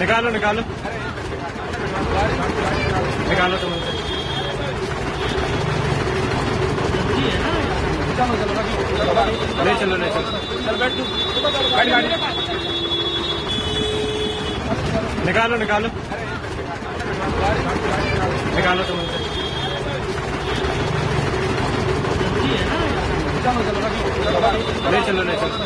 निकालो निकालो। निकालो तुम उनसे ले चलो ले चलो। बैठ निकालो निकालो। निकालो तुम उनसे ले चलो ले चलो।